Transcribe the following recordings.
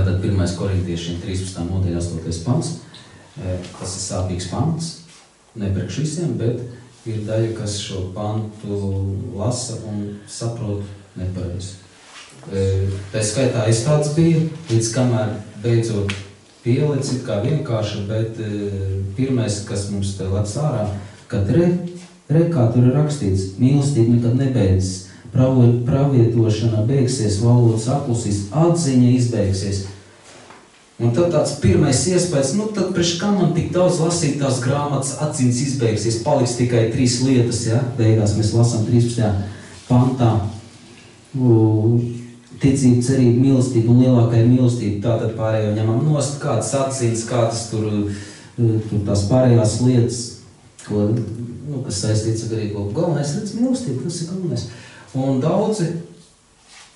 Tātad 1. korintiešiem 13. nodaļa 8. pants. Eh, tas ir sāpīgs pants, ne priekš visiem, bet ir daļa, kas šo pantu lasa un saprot nepareizi. Eh, tā skaitā es tāds biju, līdz kamēr beidzot pielicis kā vienkārši, bet eh, pirmais, kas mums te lec ārā, kad re, re kā tur ir rakstīts, mīlestība nekad nebeidzas, pravietošana beigsies, valodas aplusīs, atziņa izbeigsies, Un tad tāds pirmais iespējas, nu tad priekš kā man tik daudz lasīt tās grāmatas, atziņas izbeigsies, paliks tikai trīs lietas, ja? Beigās mēs lasām 13. pantā. Ticība, cerība, mīlestība un lielākā ir mīlestība. Tātad pārējo ņemam nost, kādas atziņas, kādas tur, tur tās pārējās lietas, ko, nu, kas saistīts ar garīgo. Galvenais, redz, mīlestība, tas ir galvenais. Un daudzi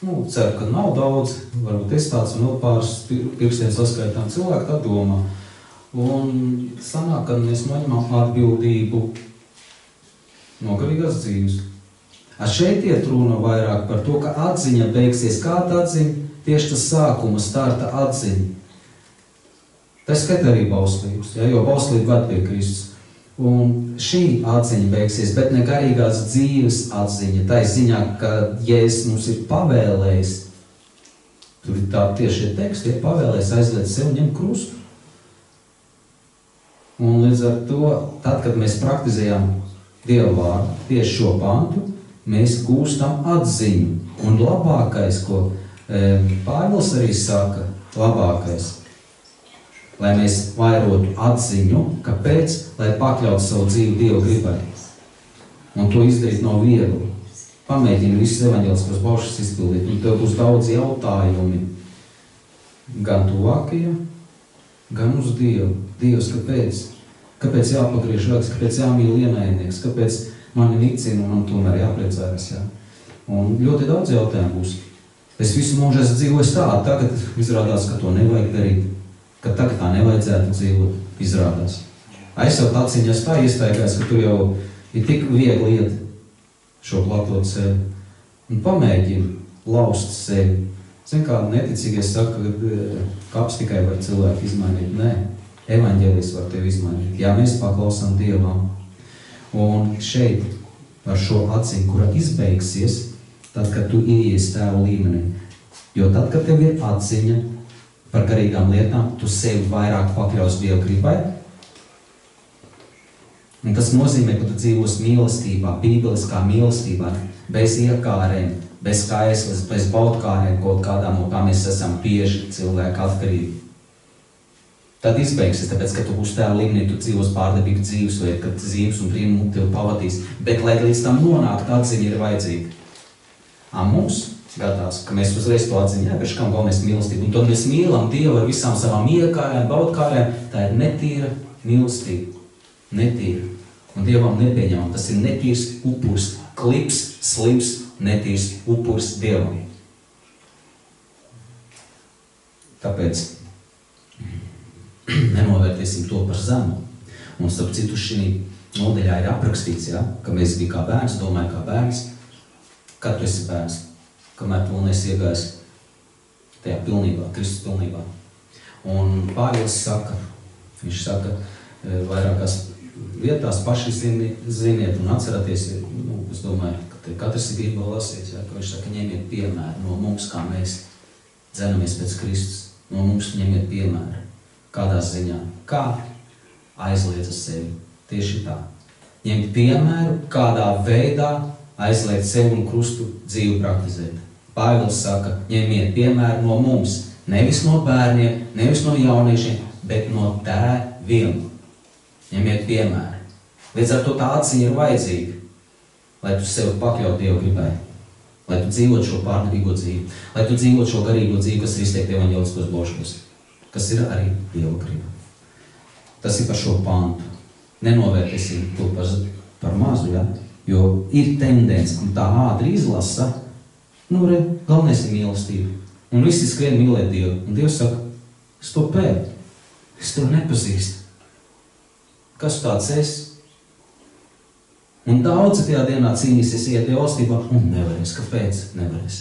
Nu, ceru, ka nav daudz, varbūt es tāds un vēl pāris pirkstiem saskaitām cilvēku tā domā. Un sanāk, ka mēs noņemam atbildību no garīgās dzīves. A šeit iet runa vairāk par to, ka atziņa beigsies. Kāda atziņa? Tieši tas sākuma starta atziņa. Tas skait arī bauslības, ja, jo bauslība ved pie Kristus. Un šī atziņa beigsies, bet ne garīgās dzīves atziņa. Tā ir ziņā, ka Jēzus mums ir pavēlējis, tur ir tā tieši teksti, ir pavēlējis aizliet sev un ņemt krustu. Un līdz ar to, tad, kad mēs praktizējam Dievu vārdu, tieši šo pantu, mēs gūstam atziņu. Un labākais, ko e, Pāvils arī saka, labākais lai mēs vairotu atziņu, kāpēc, lai pakļautu savu dzīvi Dieva gribai. Un to izdarīt nav viegli. Pamēģini visas evaņģēliskos baušas izpildīt, un tev būs daudz jautājumi. Gan tuvākajiem, gan uz Dievu. Dievs, kāpēc? Kāpēc jāpagriež rokas, kāpēc jāmīl ienaidnieks, kāpēc mani nicina un man tomēr jāpriecājas, jā? Un ļoti daudz jautājumu būs. Es visu mūžu esmu dzīvojis tā, tagad izrādās, ka to nevajag darīt ka tagad tā nevajadzētu dzīvot, izrādās. Aizsaukt aciņas tā iestaigās, ka tu jau ir tik viegli iet šo plato ceļu. Un pamēģini laust sevi. Zin kā neticīgie saka, ka e, kaps tikai var cilvēku izmainīt. Nē, evaņģēlis var tevi izmainīt. Jā, mēs paklausām Dievam. Un šeit ar šo aciņu, kura izbeigsies, tad, kad tu ieies tēvu līmenī. Jo tad, kad tev ir atziņa, par garīgām lietām, tu sevi vairāk pakļaus Dieva gribai. Un tas nozīmē, ka tu dzīvos mīlestībā, bībeliskā mīlestībā, bez iekārēm, bez kaisles, bez baudkārēm, kaut kādām, no kā mēs esam bieži cilvēki atkarīgi. Tad izbeigsies, tāpēc, ka tu būsi tajā līmenī, tu dzīvos pārdabīgu dzīvesveidu, kad dzīves un brīnumu tevi pavadīs. Bet, lai līdz tam nonāktu, atziņa ir vajadzīga. A mums gadās, ka mēs uzreiz to atzīmējam, ka kam galvenais ir mīlestība. Un tad mēs mīlam Dievu ar visām savām iekārēm, baudkārēm. Tā ir netīra mīlestība. Netīra. Un Dievam nepieņemam. Tas ir netīrs upurs, klips, slims, netīrs upurs Dievam. Tāpēc nenovērtēsim to par zemu. Un starp citu šī nodaļā ir aprakstīts, ja, ka mēs bijām kā bērns, domājam kā bērns. Kad tu esi bērns? Kamēr tu neesi iegājis tajā pilnībā, Kristus pilnībā. Un Pāvils saka, viņš saka e, vairākās vietās paši zini, ziniet un atceraties, nu, es domāju, ka katrs ir Bībeli lasījis, ja, ka viņš saka, ņemiet piemēru no mums, kā mēs dzenamies pēc Kristus. No mums ņemiet piemēru. Kādā ziņā? Kā aizliedz sevi? Tieši tā. Ņemt piemēru, kādā veidā aizliegt sev un krustu dzīvi praktizēt. Pāvils saka, ņemiet piemēru no mums, nevis no bērniem, nevis no jauniešiem, bet no tēviem. Ņemiet piemēru. Līdz ar to tā atziņa ir vajadzīga, lai tu sev pakļautu Dievu gribai, lai tu dzīvotu šo pārdevīgo dzīvi, lai tu dzīvotu šo garīgo dzīvi, kas ir izteikti evaņģēliskos boškos, kas ir arī Dieva griba. Tas ir par šo pantu. Nenovērtēsim to par, par mazu, ja? Jo ir tendence, un tā ātri izlasa, Nu, re, galvenais ir mīlestība. Un visi skrien mīlēt Dievu. Un Dievs saka, stopē, es tevi nepazīstu. Kas tāds esi? Un daudzi tajā dienā cīnīsies iet Dieva valstībā un nevarēs. Kāpēc? Nevarēs.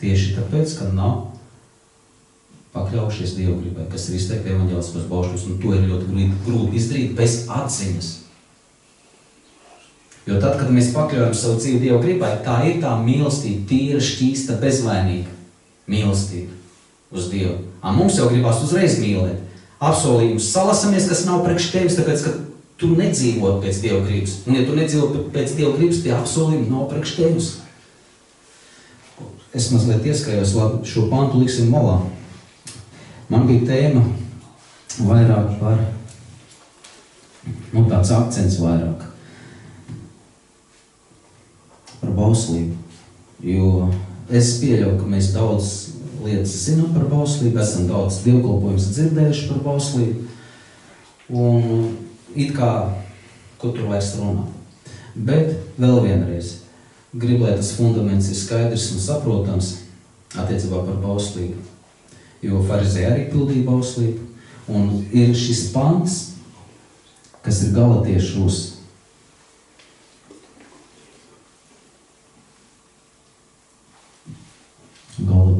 Tieši tāpēc, ka nav pakļaujušies Dieva gribai, kas ir izteikti evaņģēliskos baušļus, un to ir ļoti grūti izdarīt bez atziņas. Jo tad, kad mēs pakļaujam savu dzīvi Dieva gribai, tā ir tā mīlestība, tīra, šķīsta, bezvainīga mīlestība uz Dievu. A, mums jau gribās uzreiz mīlēt. Apsolījumus salasamies, kas nav priekš tevis, tāpēc, ka tu nedzīvo pēc Dieva gribas. Un ja tu nedzīvo pēc Dieva gribas, tie apsolījumi nav priekš tevis. Es mazliet ieskrējos, labi, šo pantu liksim malā. Man bija tēma vairāk par, nu tāds akcents vairāk par bauslību. Jo es pieļauju, ka mēs daudz lietas zinām par bauslību, esam daudz dievkalpojumus dzirdējuši par bauslību. Un it kā, ko tur vairs runā. Bet vēl vienreiz, gribu, lai tas fundaments ir skaidrs un saprotams attiecībā par bauslību jo farizēji arī pildīja bauslību. Un ir šis pants, kas ir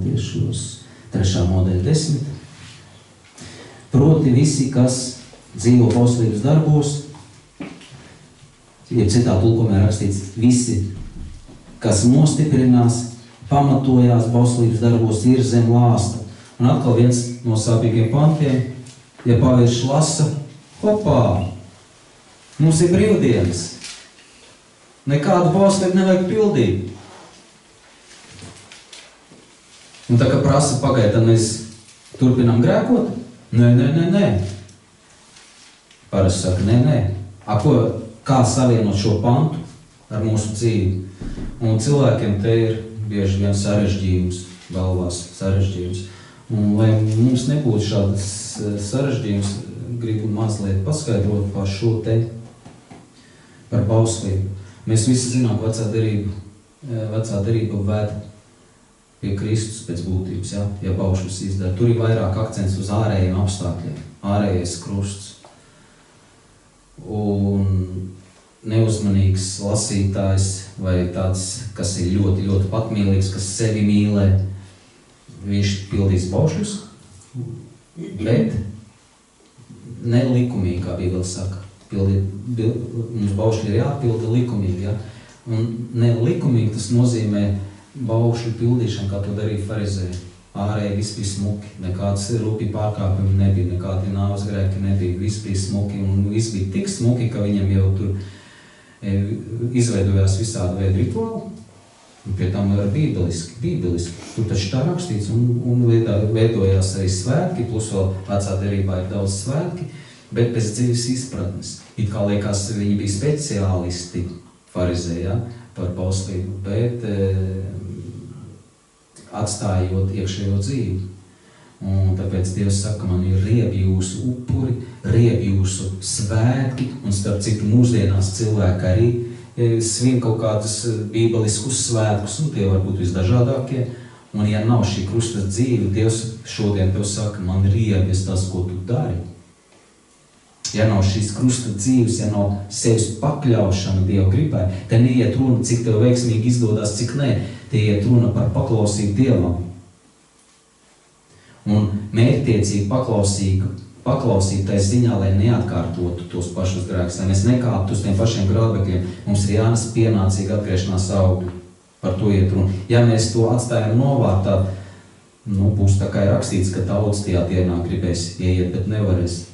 galatiešos. Galatiešos trešā modeļa desmit. Proti visi, kas dzīvo bauslības darbos, ja citā tulkumē rakstīts, visi, kas nostiprinās, pamatojās bauslības darbos, ir zem lāsta Un atkal viens no sāpīgiem pantiem, ja pavērš lasa, hopā, mums ir brīvdienas. Nekādu bauslību nevajag pildīt. Un tā kā prasa pagaidā, tad mēs turpinām grēkot? Nē, nē, nē, nē. Parasti saka, nē, nē. A, ko, kā savienot šo pantu ar mūsu dzīvi? Un cilvēkiem te ir bieži vien sarežģījums, galvās sarežģījums. Un, lai mums nebūtu šādas eh, sarežģījumus, gribu mazliet paskaidrot par šo te, par bauslību. Mēs visi zinām, ka vecā derība, eh, vecā derība vēd pie Kristus pēc būtības, ja, ja baušus izdara. Tur ir vairāk akcents uz ārējiem apstākļiem, ārējais krusts. Un neuzmanīgs lasītājs vai tāds, kas ir ļoti, ļoti patmīlīgs, kas sevi mīlē, viņš pildīs baušļus, bet nelikumīgi, kā Bībele saka. Pildīt, bil, mums baušļi ir jāpilda likumīgi. Ja? Un nelikumīgi tas nozīmē baušļu pildīšanu, kā to darīja farizēji. Ārēji viss bija smuki, nekādas rūpīgi pārkāpumi nebija, nekādi nāves grēki nebija. Viss bija smuki un viss bija tik smuki, ka viņam jau tur e, izveidojās visādi veidi rituāli. Un pie tam ir bībeliski, bībeliski. Tur taču tā rakstīts, un, un veidojās arī svētki, plus vēl vecā derībā ir daudz svētki, bet pēc dzīves izpratnes. It kā liekas, viņi bija speciālisti farizējā par bauslību, bet e, atstājot iekšējo dzīvi. Un tāpēc Dievs saka, man ir riebi jūsu upuri, riebi jūsu svētki, un starp citu mūsdienās cilvēki arī svin kaut kādus eh, bībeliskus svētkus, un tie var būt visdažādākie. Un ja nav šī krusta dzīve, Dievs šodien tev saka, man riebies tas, ko tu dari. Ja nav šīs krusta dzīves, ja nav sevis pakļaušana Dieva gribai, tad neiet runa, cik tev veiksmīgi izdodas, cik nē. Te iet runa par paklausību Dievam. Un mērķtiecīgi paklausīgu paklausītais ziņā, lai neatkārtotu tos pašus grēkus, lai mēs nekāptu uz tiem pašiem grābekļiem. Mums ir jānes pienācīga atgriešanās augļi. Par to iet runa. Ja mēs to atstājam novārtā, nu, būs tā kā rakstīts, ka tauts tajā dienā gribēs ieiet, bet nevarēs.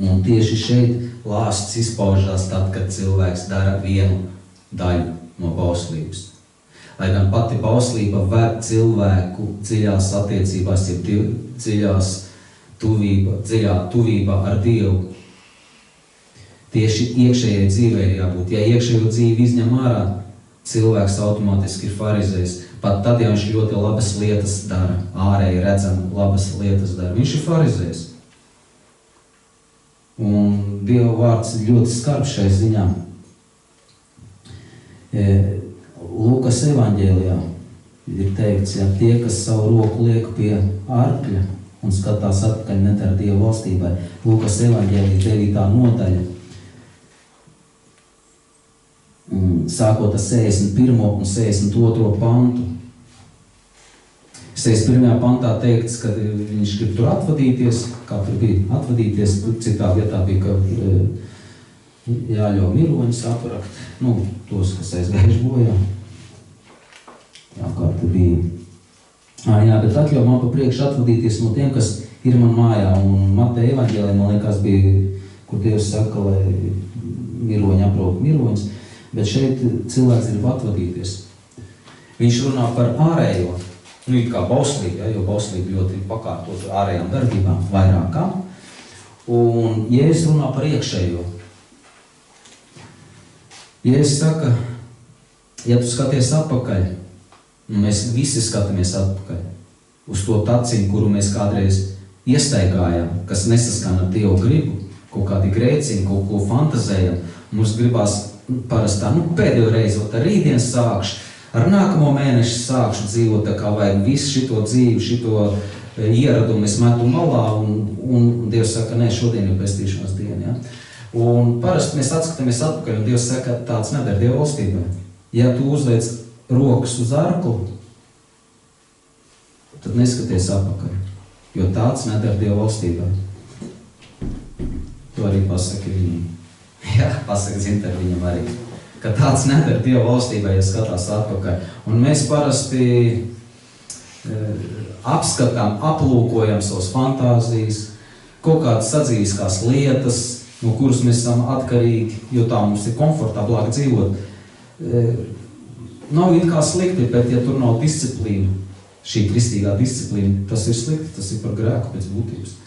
Un tieši šeit lāsts izpaužās tad, kad cilvēks dara vienu daļu no bauslības. Lai gan pati bauslība ved cilvēku dziļās attiecībās, ja dziļās tuvība, dziļā tuvībā ar Dievu. Tieši iekšējai dzīvē ir jābūt. Ja iekšējo dzīvi izņem ārā, cilvēks automātiski ir farizējs. Pat tad, ja viņš ļoti labas lietas dara, ārēji redzam, labas lietas dara, viņš ir farizējs. Un Dieva vārds ir ļoti skarbs šai ziņā. E, Lūkas evanģēlijā ir teikts, ja tie, kas savu roku liek pie arkļa, un skatās atpakaļ nedara Dieva valstībai. Lūkas evaņģēlijas 9. nodaļa. Sākot ar 61. un 62. pantu. 6. pirmajā pantā teikts, ka viņš grib tur atvadīties, kā tur bija atvadīties, citā vietā bija, ka e, jāļauj miroņus aprakt, nu, tos, kas aizgājuši bojā. Jā, kā tur bija. Ā, jā, bet atļauj man pa priekšu atvadīties no tiem, kas ir man mājā, un Mateja evaņģēlē, man liekas, bija, kur Dievs saka, lai miroņi apraut miroņus, bet šeit cilvēks grib atvadīties. Viņš runā par ārējo, nu, it kā bauslība, ja, jo bauslība ļoti pakārtot ārējām darbībām, vairākām. Un Jēzus runā par iekšējo. Jēzus saka, ja tu skaties atpakaļ, un mēs visi skatāmies atpakaļ uz to taciņu, kuru mēs kādreiz iestaigājam, kas nesaskan ar Dievu gribu, kaut kādi grēciņi, kaut ko fantazējam, mums gribās parasti tā, nu pēdējo reizi, ar rītdien sākšu, ar nākamo mēnešu sākšu dzīvot tā kā vajag visu šito dzīvi, šito e, ieradumu es metu malā, un, un Dievs saka, nē, šodien ir pestīšanās diena. Ja? Un parasti mēs atskatāmies atpakaļ, un Dievs saka, tāds nedara Dieva valstībai. Ja tu uzliec rokas uz arklu, tad neskaties atpakaļ, jo tāds nedara Dieva valstībai. To arī pasaka viņam. Jā, pasaka Zinter viņam arī ka tāds nedara Dieva valstībā, ja skatās atpakaļ. Un mēs parasti e, apskatām, aplūkojam savas fantāzijas, kaut kādas sadzīviskās lietas, no kuras mēs esam atkarīgi, jo tā mums ir komfortablāk dzīvot. E, nav it kā slikti, bet ja tur nav disciplīna, šī kristīgā disciplīna, tas ir slikti, tas ir par grēku pēc būtības.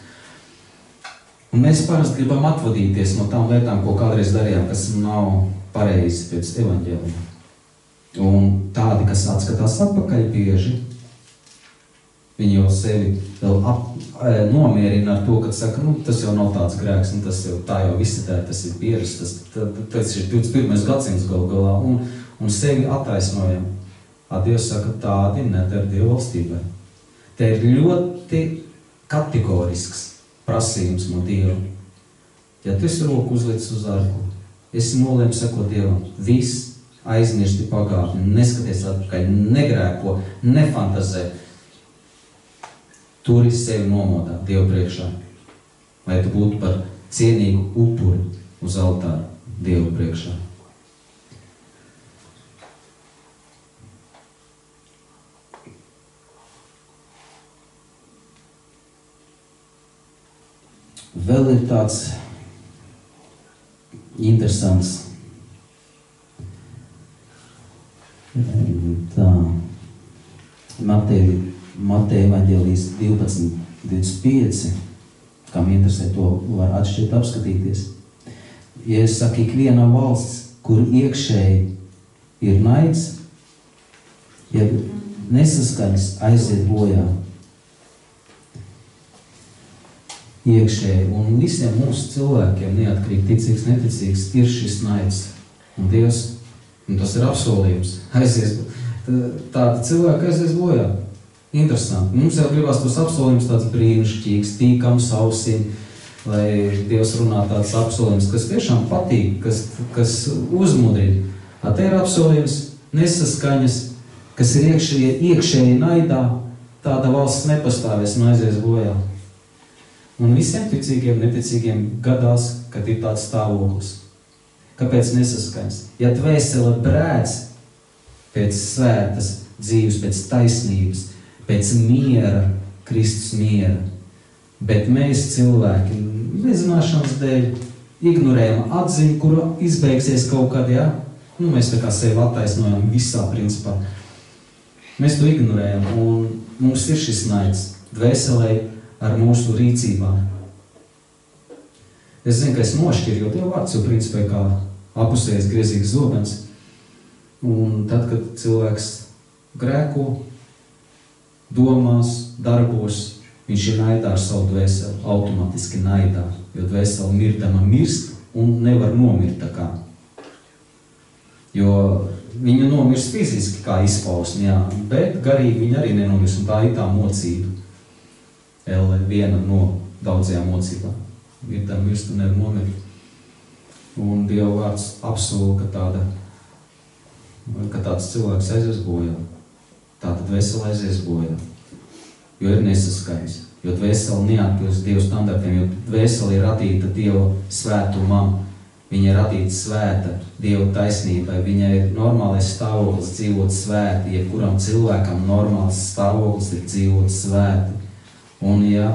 Un mēs parasti gribam atvadīties no tām lietām, ko kādreiz darījām, kas nav pareizi pēc evaņģēlija. Un tādi, kas atskatās atpakaļ bieži, viņi jau sevi vēl ap, e, nomierina ar to, ka saka, nu, tas jau nav tāds grēks, un tas jau tā jau viss ir, tas ir pieras, tas, tas, ir 21. gadsimts gal galā, un, un sevi attaisnojam. A Dievs saka, tādi nedara Dieva valstībai. Te ir ļoti kategorisks prasījums no Dieva. Ja tu esi roku uzlicis uz arku, Es nolēmu sekot Dievam. Viss aizmirsti pagātni, neskaties atpakaļ, negrēko, nefantazē. Turi sevi nomodā Dievu priekšā. Lai tu būtu par cienīgu upuri uz altāra Dievu priekšā. Vēl ir tāds interesants. Tā. Mateja, Mateja evaņģēlijas 12, 25, kam interesē to var atšķirt apskatīties. Ja es saku, ikviena valsts, kur iekšēji ir naids, ja nesaskaņas aiziet bojā, iekšēji. Un visiem mūsu cilvēkiem, neatkarīgi ticīgs, neticīgs, ir šis naids. Un Dievs, un tas ir apsolījums, aizies, tādi cilvēki aizies bojā. Interesanti. Mums jau gribās tos apsolījumus tāds brīnišķīgs, tīkams ausim, lai Dievs runā tāds apsolījums, kas tiešām patīk, kas, kas uzmudrina. Te ir apsolījums nesaskaņas, kas ir iekšēji, iekšēji naidā, tāda valsts nepastāvēs un aizies bojā. Un visiem ticīgiem, neticīgiem gadās, kad ir tāds stāvoklis. Kāpēc nesaskaņas? Ja dvēsele brēc pēc svētas dzīves, pēc taisnības, pēc miera, Kristus miera, bet mēs cilvēki nezināšanas dēļ ignorējam atziņu, kura izbeigsies kaut kad, ja? Nu, mēs tā kā sevi attaisnojam visā principā. Mēs to ignorējam, un mums ir šis naids dvēselē ar mūsu rīcībām. Es zinu, ka es nošķiru, jo Dieva vārds jau principā kā apusējis griezīgs zobens. Un tad, kad cilvēks grēko, domās, darbos, viņš ir naidā ar savu dvēseli, automatiski naidā, jo dvēseli mirdama mirst un nevar nomirt tā kā. Jo viņa nomirst fiziski kā izpausme, jā, bet garīgi viņa arī nenomirs, un tā ir tā mocība. Elle viena no daudzajām mocībām. Ir tam mirst un nevar nomirt. Un Dieva vārds apsola, ka, tāda, ka tāds cilvēks aizies bojā. Tātad vesela aizies bojā. jo ir nesaskaņas, jo dvēseli neatbilst Dieva standartiem, jo dvēseli ir radīta Dieva svētumam, viņa ir radīta svēta Dieva taisnībai, viņai ir normālais stāvoklis dzīvot svēti, jebkuram cilvēkam normāls stāvoklis ir dzīvot svēti. Un ja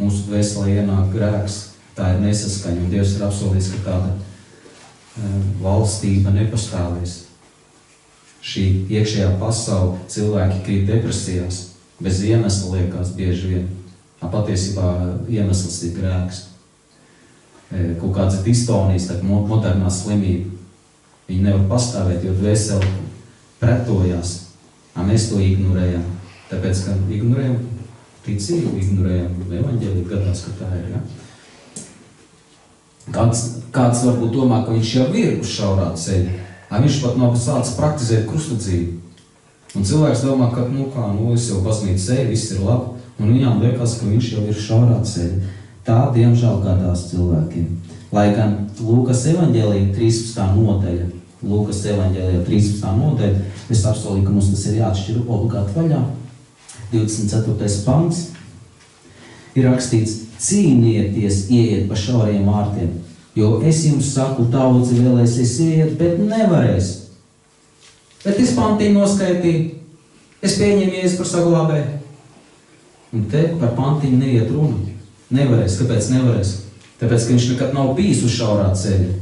mūsu dvēselē ienāk grēks, tā ir nesaskaņa, un Dievs ir apsolījis, ka tāda um, valstība nepastāvēs. Šī iekšējā pasaule, cilvēki krīt depresijās, bez iemesla liekas bieži vien. Patiesībā iemesls ir grēks. E, kaut kādas distonijas, tā modernā slimība. Viņi nevar pastāvēt, jo dvēseli pretojās. A mēs to ignorējam. Tāpēc, ka ignorējam ticību, ignorējam evaņģēliju, gadās, ka tā ir. Ja? Kāds, kāds varbūt domā, ka viņš jau ir uz šaurā ceļa. Viņš pat nav sācis praktizēt krustu dzīvi. Un cilvēks domā, ka, nu kā, nu es jau baznīcu eju, viss ir labi. Un viņām liekas, ka viņš jau ir šaurā ceļa. Tā, diemžēl, gadās cilvēkiem. Lai gan Lūkas evaņģēlīja 13. nodaļa, Lūkas evaņģēlīja 13. nodaļa, es apsolīju, ka mums tas ir jāatšķir obligāti vaļā. 24. pants ir rakstīts, cīnieties, ieiet pa šauriem vārtiem, jo es jums saku, daudzi vēlēsies ieiet, bet nevarēs. Bet es pantīnu noskaitīju, es pieņemu ies par savu glābēju. Un te par pantīnu neiet runa. Nevarēs. Kāpēc nevarēs? Tāpēc, ka viņš nekad nav bijis uz šaurā ceļa.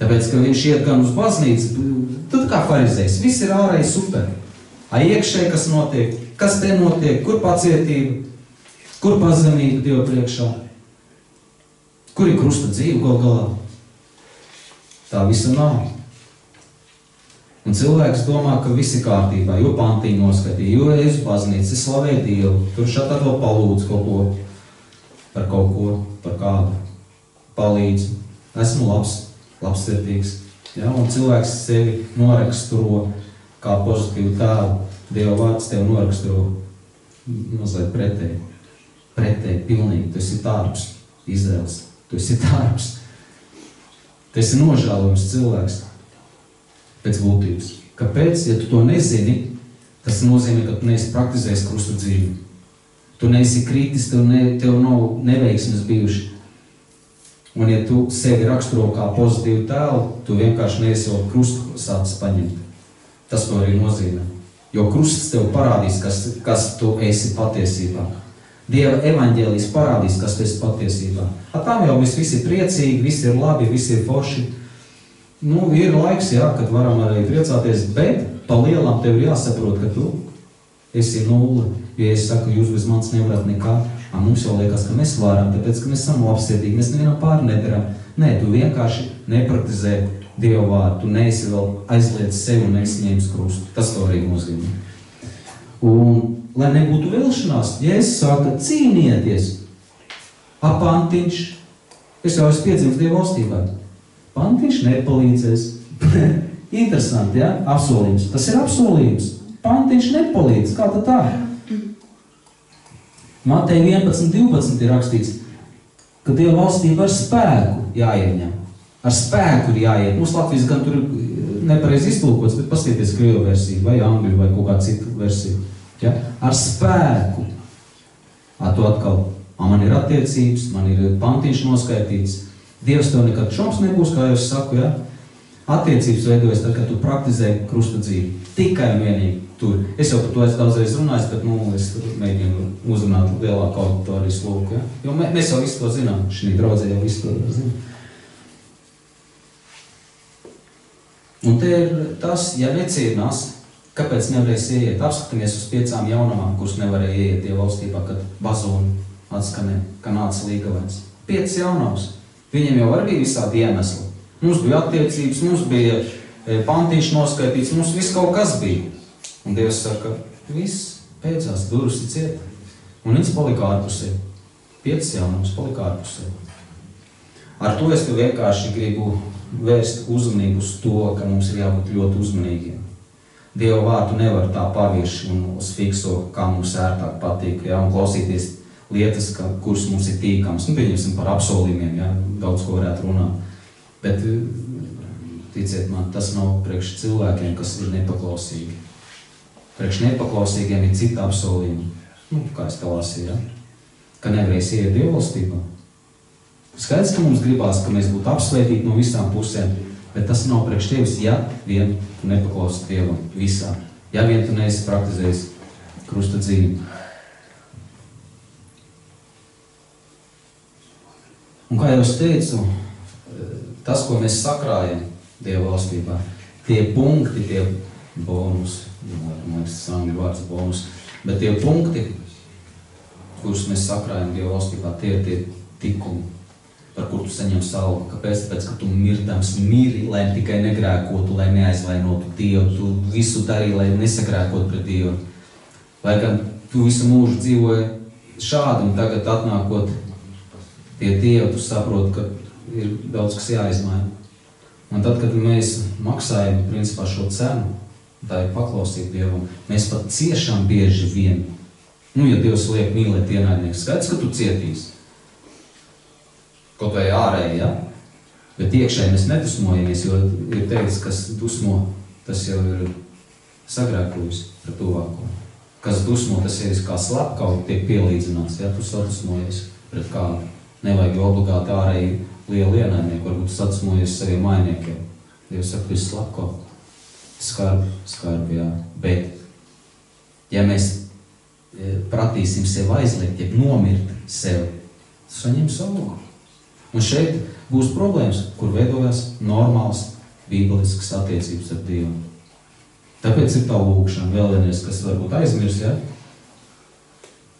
Tāpēc, ka viņš iet gan uz baznīcu, tad kā farizējs, viss ir ārēji super. Ai iekšēji, kas notiek, kas te notiek, kur pacietība, Kur pazemība Dieva priekšā? Kur ir krusta dzīve gal galā? Tā visa nav. Un cilvēks domā, ka viss ir kārtībā, jo pantīni noskatīja, jo es baznīcu, es slavēju Dievu, tur šeit atkal palūdzu kaut ko par kaut ko, par kādu. Palīdzu. Esmu labs, labsirdīgs. Ja? Un cilvēks sevi noraksturo kā pozitīvu tēlu. Dieva vārds tev noraksturo mazliet pretēji pretēji pilnīgi. Tu esi tārps, Izraels. Tu esi tārps. Tu esi nožēlojams cilvēks pēc būtības. Kāpēc? Ja tu to nezini, tas nozīmē, ka tu neesi praktizējis krustu dzīvi. Tu neesi kritis, tev, ne, tev nav neveiksmes bijuši. Un ja tu sevi raksturo kā pozitīvu tēlu, tu vienkārši neesi vēl krustu sācis paņemt. Tas to arī nozīmē. Jo krusts tev parādīs, kas, kas tu esi patiesībā. Dieva evaņģēlijas parādīs, kas tas patiesībā. Ar tām jau mēs visi priecīgi, visi ir labi, visi ir forši. Nu, ir laiks, jā, kad varam arī priecāties, bet pa lielam tev ir jāsaprot, ka tu esi nulle. Ja es saku, jūs bez manis nevarat nekā, a, mums jau liekas, ka mēs varam, tāpēc, ka mēs esam labsirdīgi, mēs nevienam pāri nedaram. Nē, tu vienkārši nepraktizē Dievu vārdu, tu neesi vēl aizliedz sevi un neesi ņēmis krustu. Tas to arī nozīmē. Un lai nebūtu vilšanās, ja es saku, cīnieties, ap pantiņš, es jau esmu piedzimis Dieva valstībā. Pantiņš nepalīdzēs. Interesanti, ja? Apsolījums. Tas ir apsolījums. Pantiņš nepalīdz. Kā tad tā? Mateja 11, 12 ir rakstīts, ka Dieva valstība ar spēku jāieņem. Ar spēku ir jāiet. Mums Latvijas gan tur nepareizi iztulkots, bet paskatieties Krievu versiju vai Angļu vai kaut kā citu versiju. Ja? Ar spēku. A, to atkal, a, man ir attiecības, man ir pantiņš noskaitīts. Dievs tev nekad šoms nebūs, kā jau es saku, ja? Attiecības veidojas tad, kad tu praktizē krusta dzīvi. Tikai vienīgi tur. Es jau par to esmu daudzreiz runājis, bet, nu, es mēģinu uzrunāt lielāku auditorijas lūku, ja? Jo mē, mēs jau visu to zinām, šī draudzē jau visu to zinām. Un te ir tas, ja necīnās, Kāpēc nevarēs ieiet? Apskatāmies uz piecām jaunamām, kuras nevarēja ieiet Dieva valstībā, kad bazūni atskanēja, ka nāca līgavens. Pieci jaunās. Viņiem jau arī bija visādi iemesli. Mums bija attiecības, mums bija e, pantīši noskaitīts, mums viss kaut kas bija. Un Dievs saka, viss beidzās, durvis ir cieta. Un viņas palika ārpusē. Piecas jaunums palika ārpusē. Ar to es vienkārši gribu vērst uzmanību uz to, ka mums ir jābūt ļoti uzmanīgiem. Dieva vārdu nevar tā pavirši un uz fikso, kā mums ērtāk patīk, ja, un klausīties lietas, ka, kuras mums ir tīkams. Nu, pieņemsim par apsolījumiem, ja, daudz ko varētu runāt. Bet, ticiet man, tas nav priekš cilvēkiem, kas ir nepaklausīgi. Priekš nepaklausīgiem ir cita apsolījuma. Nu, kā es te lasīju, ja? ka nevarēs iet dievvalstībā. Skaidrs, ka mums gribās, ka mēs būtu apsvētīti no visām pusēm, bet tas nav priekš tevis, ja vien tu nepaklausi Dievam visā. Ja vien tu neesi praktizējis krusta dzīvi. Un kā jau es teicu, tas, ko mēs sakrājam Dieva valstībā, tie punkti, tie bonus, man liekas, tas angļu vārds bonus, bet tie punkti, kurus mēs sakrājam Dieva valstībā, tie ir tie tikumi, par kur tu saņem salvu. Kāpēc? Tāpēc, ka tu mirdams miri, lai tikai negrēkotu, lai neaizvainotu Dievu, tu visu darīji, lai nesagrēkotu pret Dievu. Lai gan tu visu mūžu dzīvoji šādi, un tagad atnākot pie Dieva, tu saproti, ka ir daudz kas jāizmaina. Un tad, kad mēs maksājam principā, šo cenu, tā ir paklausīt Dievam, mēs pat ciešam bieži vien. Nu, ja Dievs liek mīlēt ienaidnieku, skaidrs, ka tu cietīsi. Kaut vai ārēji, ja? Bet iekšēji mēs nedusmojamies, jo ir teicis, kas dusmo, tas jau ir sagrēkojis par tuvāko. Kas dusmo, tas ir kā slepkauts, tiek pielīdzināts, ja tu sadusmojies pret kādu. Nevajag obligāti ārēji lielu ienaidnieku, varbūt sadusmojies saviem mainiekiem. Dievs saka, tu esi slepko. Skarbi, skarbi, jā. Bet, ja mēs e, pratīsim sev aizliegt, ja nomirt sev, saņem savu. Un šeit būs problēmas, kur veidojas normāls bībelisks attiecības ar Dievu. Tāpēc ir tā lūkšana, vēl vienreiz, kas varbūt aizmirs, ja?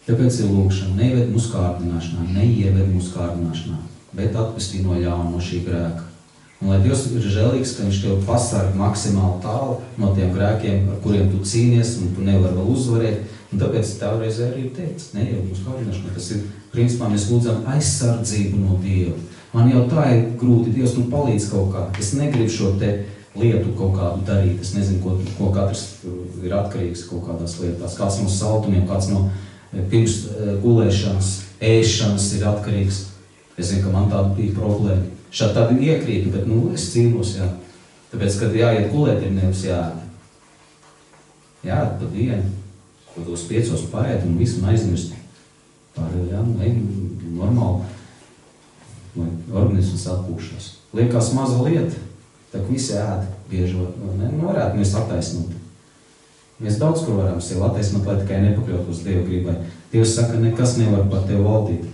Tāpēc ir lūkšana, neived mūsu kārdināšanā, neieved mūsu kārdināšanā, bet atpestī no ļauna, no šī grēka. Un lai Dievs ir žēlīgs, ka Viņš tev pasarg maksimāli tālu no tiem grēkiem, ar kuriem tu cīnies, un tu nevari vēl uzvarēt. Un tāpēc tev reizē arī teikts, neieved mūsu kārdināšanā. Tas ir, principā, mēs lūdzam aizsardzību no Dieva. Man jau tā ir grūti, Dievs, nu palīdz kaut kā. Es negribu šo te lietu kaut kādu darīt. Es nezinu, ko, ko katrs ir atkarīgs kaut kādās lietās. Kāds no saltumiem, kāds no pirms gulēšanas, ēšanas ir atkarīgs. Es zinu, ka man tāda bija problēma. Šādi tādi iekrīt, bet nu, es cīnos, jā. Tāpēc, kad jāiet gulēt, ir nevis jāēd. Jāēd pa dienu, kaut tos piecos paēt un visu aizmirst. Pārējo, jā, ne, normāli. Lai organisms atpūšas. Liekas maza lieta, tā ka visi ēd biežot. Ne? Nu, varētu mēs attaisnot. Mēs daudz ko varam sev attaisnot, lai tikai nepakļaut uz Dieva gribai. Dievs saka, nekas nevar par tevi valdīt.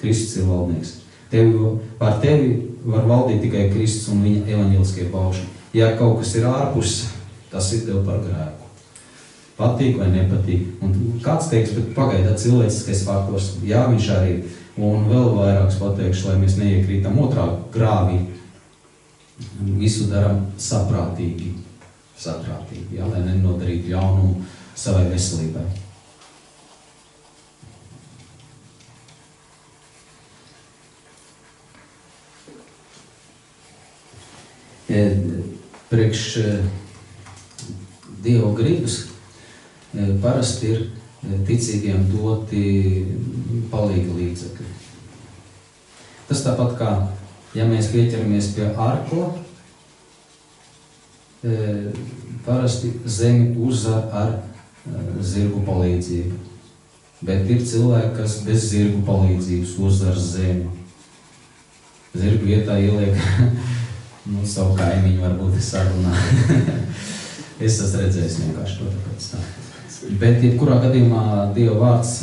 Kristus ir valdnieks. Tevi, par tevi var valdīt tikai Kristus un viņa evaņģeliskie pauši. Ja kaut kas ir ārpus, tas ir tev par grēku. Patīk vai nepatīk. Un kāds teiks, bet pagaidā cilvēciskais faktors, jā, viņš arī ir. Un vēl vairāks pateikšu, lai mēs neiekrītam otrā grāvī. Visu daram saprātīgi. Saprātīgi, jā, lai nenodarītu ļaunumu savai veselībai. Priekš Dieva gribas parasti ir ticīgiem doti palīga līdzekļi. Tas tāpat kā, ja mēs pieķeramies pie arkla, parasti zemi uzvar ar zirgu palīdzību. Bet ir cilvēki, kas bez zirgu palīdzības uzvar zemi. Zirgu vietā ieliek nu, savu kaimiņu, varbūt es sarunāju. es esmu redzējis vienkārši to tāpēc tā. Bet, jebkurā gadījumā, Dieva vārds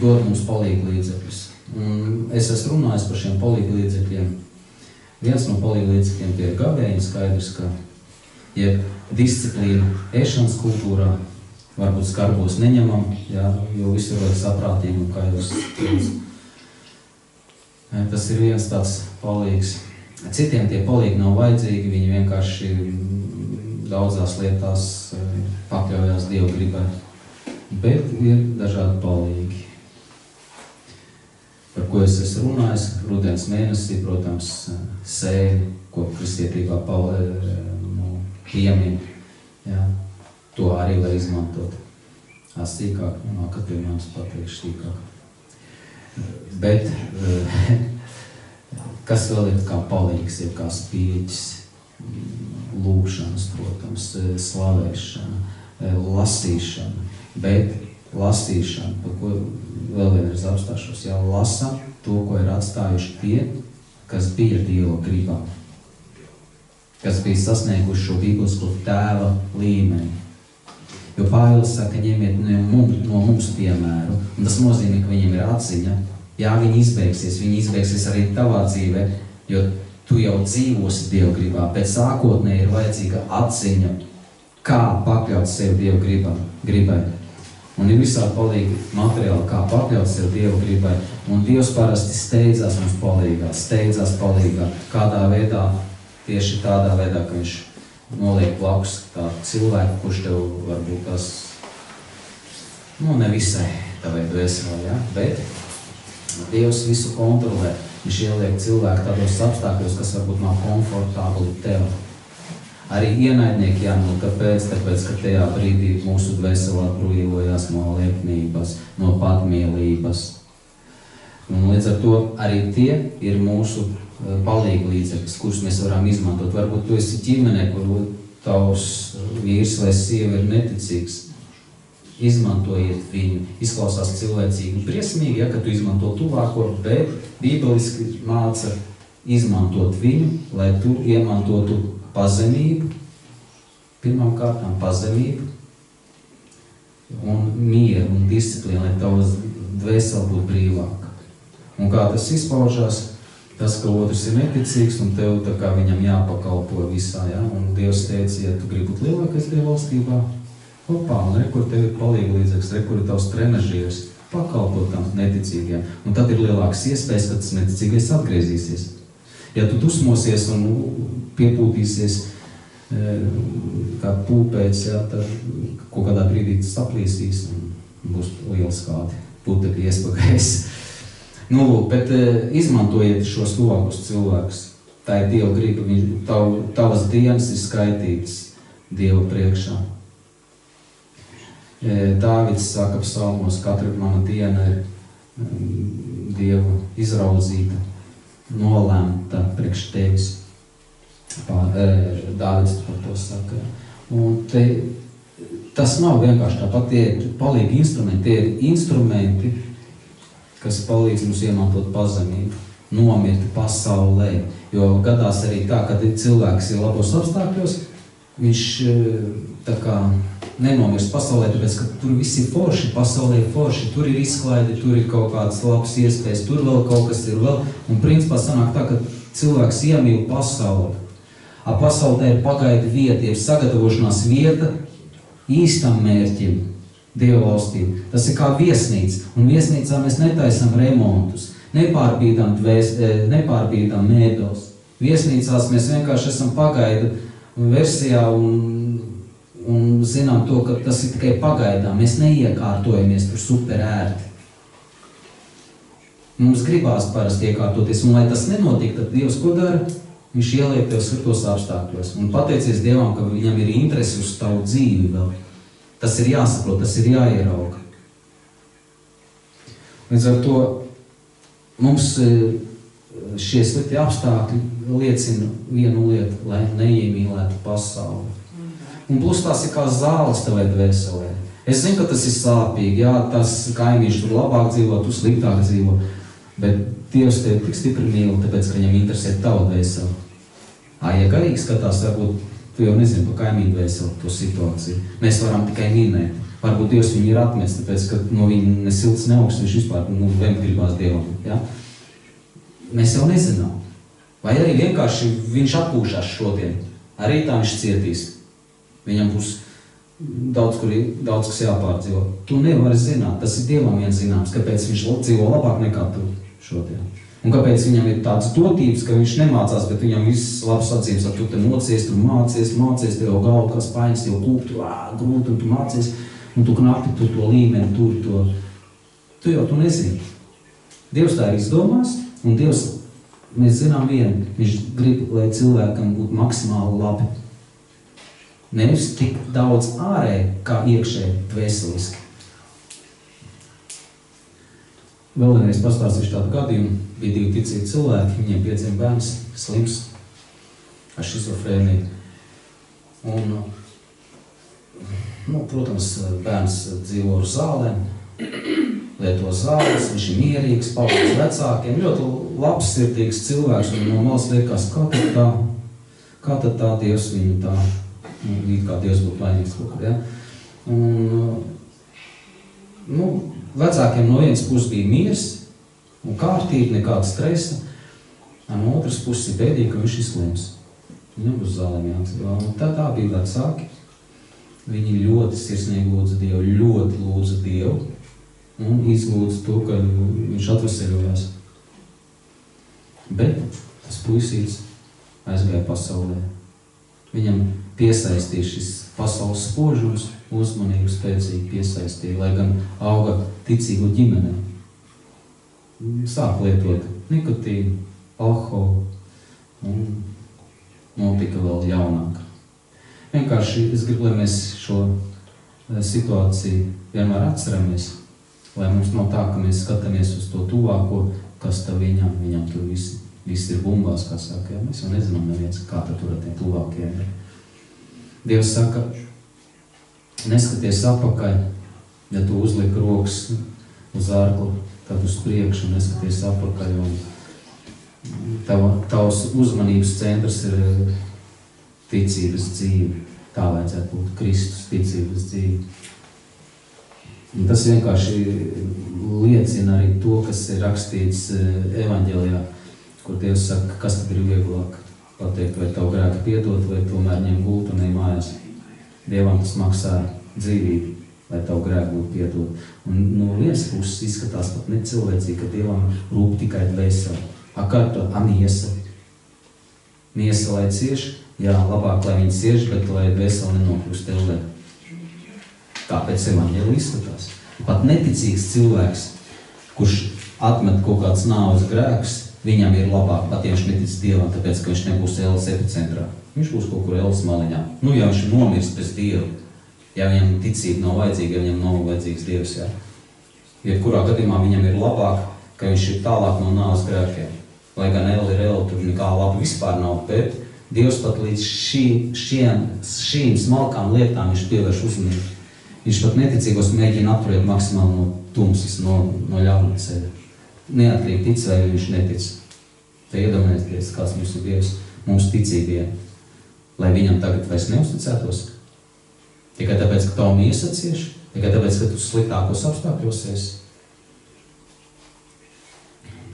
dod mums. Un es esmu runājis par šiem līdzekļiem. Viens no līdzekļiem tie ir gabēņi, skaidrs, ka jeb disciplīna ēšanas kultūrā, varbūt skarbos neņemam, jā, jo visi ir saprātīgi un jūs teicat. Tas ir viens tāds palīgs. Citiem tie palīgi nav vajadzīgi, viņi vienkārši daudzās lietās pakļaujās Dieva gribai. Bet ir dažādi palīgi. Par ko es esmu runājis, rudens mēnesī, protams, sēļi, ko kristietībā nu, piemin, jā, to arī var izmantot. Sīkāk, nākat pie manis pateikšu sīkāk. Bet kas vēl ir kā palīgs, ir kā spīķis, lūkšanas, protams, slavēšana, lasīšana. Bet lasīšana, par ko vēl vienreiz apstāšos, jau lasa to, ko ir atstājuši tie, kas bija Dieva gribā, kas bija sasnieguši šo bībelisko tēva līmeni. Jo Pāvils saka, ņemiet no mums, no mums piemēru, un tas nozīmē, ka viņiem ir atziņa. Jā, viņi izbeigsies, viņi izbeigsies arī tavā dzīvē, jo tu jau dzīvosi Dieva gribā, bet sākotnēji ir vajadzīga atziņa, kā pakļaut sevi Dieva gribā, gribai. Un ir visādi palīgi materiāli, kā pakļaut sevi Dieva gribai. Un Dievs parasti steidzās mums palīgā, steidzās palīgā. Kādā veidā? Tieši tādā veidā, ka viņš noliek blakus tādu cilvēku, kurš tev varbūt tas, nu, nevisai tavai dvēselē, ja? bet Dievs visu kontrolē. Viņš ieliek cilvēku tādos apstākļos, kas varbūt nav komfortabli tev. Arī ienaidnieki jānāk, kāpēc? Tāpēc, ka tajā brīdī mūsu dvēsele atbrīvojās no liepnības, no patmīlības. Un līdz ar to arī tie ir mūsu eh, palīgi līdzekļi, kurus mēs varam izmantot. Varbūt tu esi ģimene, kur tavs vīrs vai sieva ir neticīgs. Izmantojiet viņu. Izklausās cilvēcīgi un briesmīgi, ja, ka tu izmanto tuvāko, bet bībeliski māca izmantot viņu, lai tu iemantotu pazemību, pirmām kārtām pazemību un mieru un disciplīnu, lai tavs dvēseli būtu brīvāka. Un kā tas izpaužās, tas, ka otrs ir neticīgs un tev tā kā viņam jāpakalpo visā, ja? un Dievs teica, ja tu gribi būt lielākais Dieva valstībā, opā, un rekur tev ir palīga līdzeks, rekur ir tavs trenažieris, pakalpot tam neticīgiem. Un tad ir lielāks iespējas, ka tas neticīgais atgriezīsies. Ja tu dusmosies un piepūtīsies e, kā pūpēts, ja, tad kaut kādā brīdī tas saplīsīs un būs liels kādi putekļi iespagājis. Nu, lūk, bet e, izmantojiet šos tuvākus cilvēkus. Tā ir Dieva griba. Tav, tavas dienas ir skaitītas Dieva priekšā. E, Dāvids saka psalmos, katra mana diena ir Dieva izraudzīta, nolēmta priekš tevis. Dāvids par to saka. Un te, tas nav vienkārši tāpat, tie ir palīgi instrumenti, tie ir instrumenti, kas palīdz mums iemantot pazemību, nomirt pasaulē. Jo gadās arī tā, ka cilvēks ir labos apstākļos, viņš tā kā nenomirst pasaulē, tāpēc, ka tur viss ir forši, pasaulē ir forši, tur ir izklaide, tur ir kaut kādas labas iespējas, tur vēl kaut kas ir vēl, un principā sanāk tā, ka cilvēks iemīl pasauli, Ap pasaulē ir pagaidu vieta, ir sagatavošanās vieta īstam mērķim, Dieva valstī. Tas ir kā viesnīca, un viesnīcā mēs netaisam remontus, nepārbīdam, dvēs, eh, nepārbīdam mēbeles. Viesnīcās mēs vienkārši esam pagaidu versijā un, un zinām to, ka tas ir tikai pagaidām. Mēs neiekārtojamies tur super ērti. Mums gribās parasti iekārtoties, un lai tas nenotiek, tad Dievs ko dara? Viņš ieliek tev sliktos apstākļos. Un pateicies Dievam, ka viņam ir interesi uz tavu dzīvi vēl. Tas ir jāsaprot, tas ir jāierauga. Līdz ar to mums e, šie slikti apstākļi liecina vienu lietu, lai neiemīlētu pasauli. Un plus tās ir kā zāles tavai dvēselē. Es zinu, ka tas ir sāpīgi, jā, tas kaimiņš tur labāk dzīvo, tu sliktāk dzīvo, bet Dievs tevi tik stipri mīl, tāpēc, ka viņam interesē tavu dvēseli. Ā, ja garīgi skatās, varbūt tu jau nezini pa kaimiņu dvēseli to situāciju. Mēs varam tikai minēt. Varbūt Dievs viņu ir atmetis, tāpēc, ka no viņa ne silts, ne augsts, viņš vispār nu, gribās Dievam. Ja? Mēs jau nezinām. Vai arī vienkārši viņš atpūšās šodien. Arī tā viņš cietīs. Viņam būs daudz, kur daudz, kas jāpārdzīvo. Tu nevari zināt, tas ir Dievam viens zināms, kāpēc viņš dzīvo labāk nekā tu šodien. Un kāpēc viņam ir tādas dotības, ka viņš nemācās, bet viņam viss labs atzīmes, ka tu te mocies, tu mācies, mācies, tev galva kā spaiņas, tev kūp, tu grūti, un tu mācies, un tu knapi tu to līmeni, tur to. Tu jau tu nezini. Dievs tā ir izdomās, un Dievs, mēs zinām vienu, viņš grib, lai cilvēkam būtu maksimāli labi. Nevis tik daudz ārēji, kā iekšēji, dvēseliski. Vēl vienreiz pastāstīšu tādu gadījumu. Bija divi ticīgi cilvēki, viņiem piedzima bērns, slims, ar šizofrēniju. Un nu, protams, bērns dzīvo ar zālēm, lieto zāles, viņš ir mierīgs, palīdz vecākiem, ļoti labs, sirdīgs cilvēks, un no malas liekas, kā tad tā, kā tad tā Dievs viņu tā, it kā Dievs būtu vainīgs kaut kur, ja? Un, nu, vecākiem no vienas puses bija miers un kārtība, nekāda stresa, no otras puses ir bēdīgi, ka viņš izslims. Viņam uz zālēm jāatcerā. Un tā, tā bija vecāki. Viņi ļoti sirsnīgi lūdza Dievu, ļoti lūdza Dievu un izlūdza to, ka viņš atveseļojās. Bet tas puisīts aizgāja pasaulē. Viņam piesaistīja šis pasaules spožums, uzmanību spēcīgi piesaistīja, lai gan auga ticīgu ģimenē. Sāk lietot nikotīnu, alkoholu un notika vēl jaunāk. Vienkārši es gribu, lai mēs šo eh, situāciju vienmēr atceramies, lai mums nav tā, ka mēs skatāmies uz to tuvāko, kas tā viņam, viņam tur viss, viss ir bumbās, kā saka, ja? mēs jau nezinām neviens, kā tā tur ar tiem tuvākiem ir. Dievs saka, neskaties apakaļ, ja tu uzliek rokas uz ārklu, tad uz priekšu, neskaties apakaļ un Tava, tavs uzmanības centrs ir eh, ticības dzīve. Tā vajadzētu būt Kristus ticības dzīve. Un tas vienkārši liecina arī to, kas ir rakstīts eh, evaņģēlijā, kur Dievs saka, kas tad ir vieglāk pateikt, vai tavu grēku piedot, vai tomēr ņem gultu un ej mājās. Dievam tas maksā dzīvību, lai tavu grēku būtu piedot. Un no vienas puses izskatās pat necilvēcīgi, ka Dievam rūp tikai dvēseli. A kā to a miesa? Lai cieš, jā, labāk, lai viņi cieš, bet lai veseli nenokļūst ellē. Tāpēc evaņģēli izskatās. Pat neticīgs cilvēks, kurš atmet kaut kāds nāves grēks, viņam ir labāk, pat ja viņš netic Dievam, tāpēc, ka viņš nebūs ēlas epicentrā. Viņš būs kaut kur ēlas maliņā. Nu, ja viņš nomirst bez Dieva, ja viņam ticība nav vajadzīga, ja viņam nav vajadzīgs Dievs, jā. Jebkurā gadījumā viņam ir labāk, ka viņš ir tālāk no nāves grēkiem lai gan Eli ir Eli, tur nekā laba vispār nav, bet Dievs pat līdz šī, šiem, šīm smalkām lietām viņš pievērš uzmanību. Viņš pat neticīgos mēģina apturēt maksimāli no tumsas, no, no ļauna ceļa. Neatkarīgi tic vai viņš netic. Te iedomājieties, kāds mums ir Dievs, mums ticīgiem, lai viņam tagad vairs neusticētos. Tikai tāpēc, ka tavu miesa cieš, tikai tāpēc, ka tu sliktākos apstākļos esi.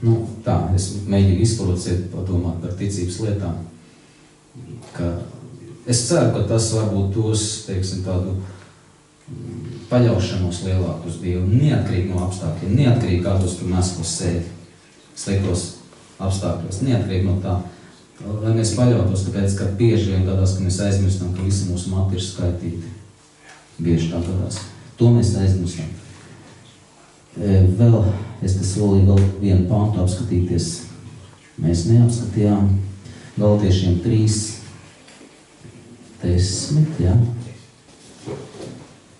Nu, tā, es mēģinu izprovocēt, padomāt par ticības lietām. Ka es ceru, ka tas varbūt dos, teiksim, tādu mm, paļaušanos lielāku uz Dievu, neatkarīgi no apstākļiem, neatkarīgi kādos tur neskos sēdi, sliktos apstākļos, neatkarīgi no tā, lai mēs paļautos, tāpēc, ka bieži vien gadās, ka mēs aizmirstam, ka visi mūsu mati ir skaitīti. Bieži tā gadās. To mēs aizmirstam. Vēl es te solīju vēl vienu pāntu apskatīties. Mēs neapskatījām galtiešiem 3, 10, ja?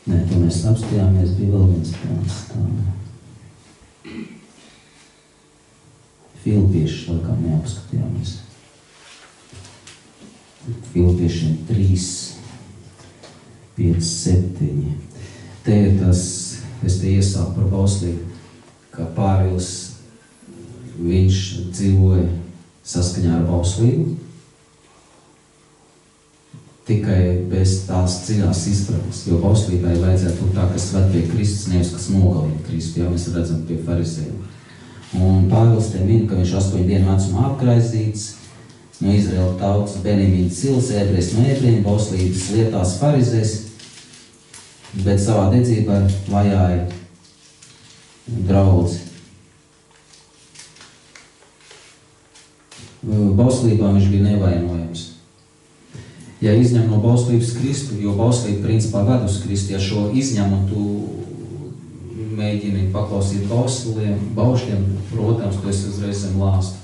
Nē, to mēs apskatījāmies, bija vēl viens pāns. Tā. Filipiešus laikam neapskatījāmies. Filipiešiem 3, 5, 7. Te ir tas es te iesāku par bauslību, ka Pāvils, viņš dzīvoja saskaņā ar bauslību, tikai bez tās dziļās izpratnes, jo bauslībai vajadzētu būt tā, kas ved pie Kristus, nevis kas nogalina Kristu, ja mēs redzam pie farizējiem. Un Pāvils te min, ka viņš astoņu dienu vecumā apgraizīts, no Izraela tautas Benimīna cils, ebrejas no ebrejiem, bauslības lietās farizēs, bet savā dedzībā vajāja draudzi. Bauslībā viņš bija nevainojams. Ja izņem no bauslības Kristu, jo bauslība principā ved uz Kristu, ja šo izņem un tu mēģini paklausīt bausliem, baušļiem, protams, tu esi uzreiz zem lāsta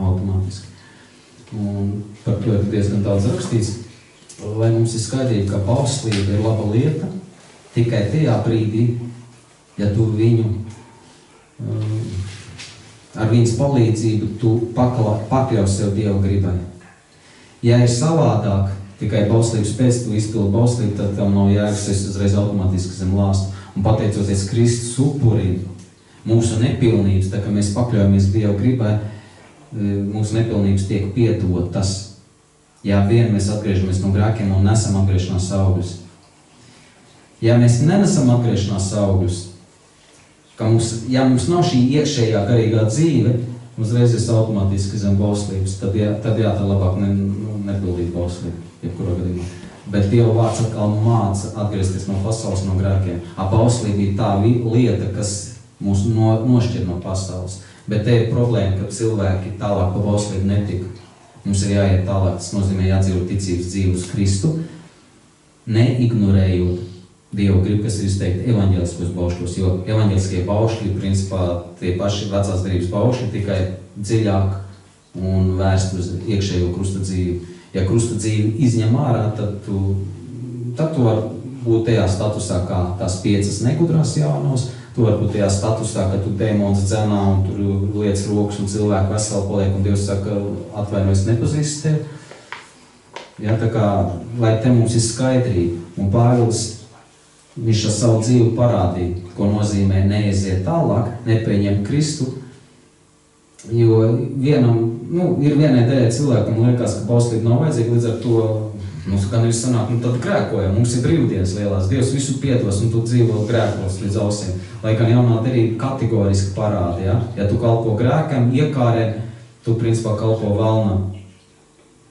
automātiski. Un par to ir diezgan daudz rakstīts lai mums ir skaidrība, ka bauslība ir laba lieta tikai tajā brīdī, ja tu viņu um, ar viņas palīdzību tu pakļaus sev Dieva gribai. Ja ir savādāk, tikai bauslības pēc tu izpildi bauslību, tad tam nav jēgas, es uzreiz automātiski zem lāstu. Un pateicoties Kristus upurim, mūsu nepilnības, tā kā mēs pakļaujamies Dieva gribai, e, mūsu nepilnības tiek piedotas. Ja vien mēs atgriežamies no grēkiem un nesam atgriešanās augļus. Ja mēs nenesam atgriešanās augļus, ka mums, ja mums nav šī iekšējā garīgā dzīve, uzreiz ir automātiski zem bauslības, tad, jā, tad jā, tā labāk ne, nu, nepildīt bauslību, jebkurā gadījumā. Bet Dieva vārds atkal māca atgriezties no pasaules, no grēkiem. Abauslība ir tā lieta, kas mūs no, nošķir no pasaules. Bet te ir problēma, ka cilvēki tālāk pa bauslību netika. Mums ir jāiet tālāk, tas nozīmē jādzīvo ticības dzīvi uz Kristu, neignorējot Dievu gribu, kas ir izteikti evaņģēliskos baušļos, jo evaņģēliskie baušļi principā tie paši vecās darības baušļi, tikai dziļāk un vērst uz iekšējo krusta dzīvi. Ja krusta dzīvi izņem ārā, tad tu, tad tu vari būt tajā statusā kā tās piecas negudrās jaunos, tu vari būt tajā statusā, ka tu dēmons dzenā un tur liec rokas un cilvēku veseli paliek un Dievs saka, atvainojas nepazīst tevi. Ja, tā kā, lai te mums ir skaidrība, un Pāvils Viņš ar savu dzīvi parādīja, ko nozīmē neiziet tālāk, nepieņemt Kristu. Jo vienam, nu, ir vienai daļai cilvēkam liekas, ka bauslība nav vajadzīga, līdz ar to mums gan ir sanāk, nu tad grēkojam, mums ir brīvdienas lielās, Dievs visu piedos un tu dzīvo grēkos līdz ausīm. Lai gan jaunā derība kategoriski parāda, ja? ja tu kalpo grēkam, iekārē, tu principā kalpo valnam.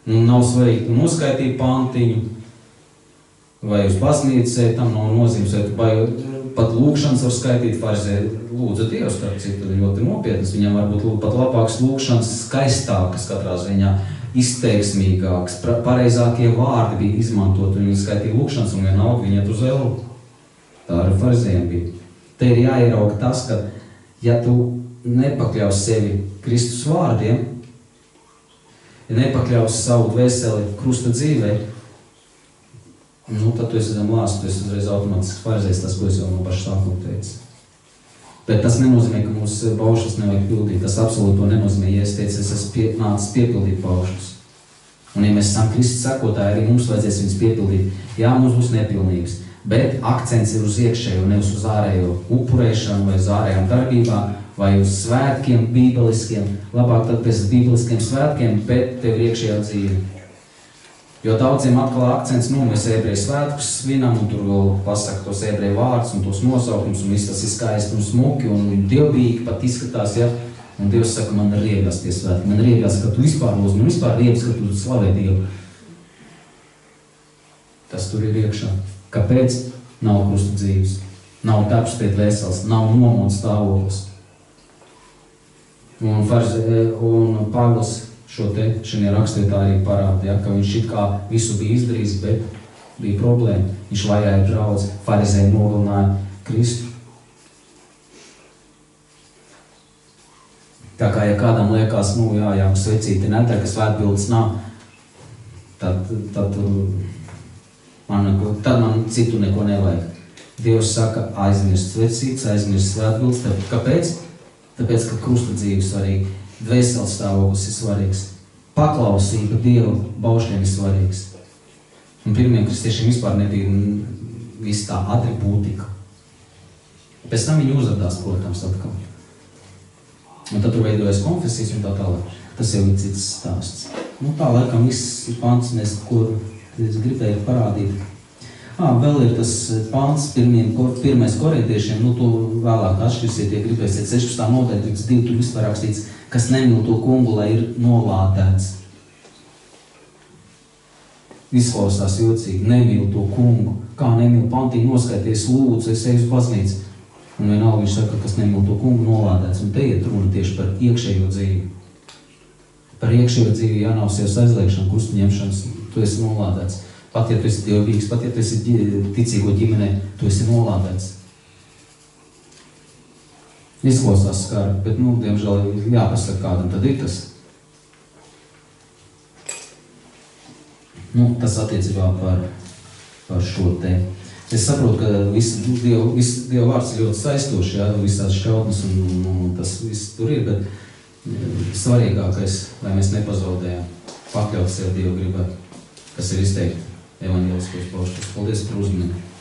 Nu, nav svarīgi, tu noskaitīji pantiņu, vai uz baznīcu, tam nav nozīmes, vai pat lūkšanas var skaitīt farizē. Lūdzu, Dievs, starp citu, ļoti nopietnas. Viņam var būt pat labākas lūkšanas, skaistākas katrā ziņā, izteiksmīgākas, pareizākie vārdi bija izmantot, viņi skaitīja lūkšanas, un vienalga viņi iet uz elu. Tā arī farizējiem bija. Te ir jāierauga tas, ka, ja tu nepakļaus sevi Kristus vārdiem, ja nepakļaus savu dvēseli krusta dzīvei, nu, tad tu esi zem lāsta, tu esi uzreiz automātiski pareizais tas, ko es jau no paša sākuma teicu. Bet tas nenozīmē, ka mūsu baušas nevajag pildīt. Tas absolūti to nenozīmē. Ja es teicu, es esmu pie, nācis piepildīt baušas. Un ja mēs esam Kristus sekotāji, arī mums vajadzēs viņus piepildīt. Jā, mums būs nepilnības. Bet akcents ir uz iekšējo, nevis uz ārējo upurēšanu vai uz ārējām darbībām vai uz svētkiem bībeliskiem. Labāk tad pēc bībeliskiem svētkiem, bet tev ir iekšējā dzīve. Jo daudziem atkal akcents, nu, mēs ebreju svētkus svinam, un tur vēl pasaka tos ebreju vārdus un tos nosaukums, un viss tas ir skaisti un smuki un dievbīgi pat izskatās, ja? Un Dievs saka, man ir riebjās tie svētki, man ir riebjās, ka tu vispār lūdz, man vispār riebjas, ka tu slavē Dievu. Tas tur ir iekšā. Kāpēc? Nav krusta dzīves, nav darbs pie dvēseles, nav nomods stāvoklis. Un, un Pāvils šo te šajā rakstvietā arī parādīja, ka viņš it kā visu bija izdarījis, bet bija problēma. Viņš vajāja draudz, farizēji nogalināja Kristu. Tā kā, ja kādam liekas, nu jā, jā, svecīti nedara, ka svētbildes nav, tad, tad, man, neko, tad man citu neko nevajag. Dievs saka, aizmirst svecītes, aizmirst svētbildes. Kāpēc? Tāpēc, ka krusta dzīve svarīga Dvēseles stāvoklis ir svarīgs. Paklausība Dieva baušļiem ir svarīgs. Un pirmiem kristiešiem vispār nebija viss tā atribūtika. Pēc tam viņi uzvedās, protams, atkal. Un tad tur veidojas konfesijas un tā tālāk. Tas jau ir cits stāsts. Nu, tā laikam viss pants, mēs, ko es gribēju parādīt. À, vēl ir tas pāns, pirmiem, pirmais korintiešiem, nu, to vēlāk atšķirsiet, ja gribēsiet 16. nodaļa, 22, tur viss var rakstīts kas nemīl to kungu, lai ir nolādēts. Izklausās jocīgi, nemīl to kungu. Kā nemīl pantīgi noskaities, lūdzu, es eju uz baznīcu. Un vienalga viņš saka, kas nemīl to kungu, nolādēts. Un te iet runa tieši par iekšējo dzīvi. Par iekšējo dzīvi jānāk sievas aizliekšana, krustu ņemšanas, tu esi nolādēts. Pat ja tu esi dievīgs, pat ja tu esi ticīgo ģimenē, tu esi nolādēts. Izklausās skarbi, bet, nu, diemžēl, jāpasaka, kādam tad ir tas. Nu, tas attiecībā par, par šo te. Es saprotu, ka viss Dieva, viss Dieva vārds ir ļoti saistošs, jā, visās šķautnes un, un, un tas viss tur ir, bet eh, svarīgākais, lai mēs nepazaudējam, pakļaut sev Dieva gribai. kas ir izteikti евангелское ispovešće, skoli je.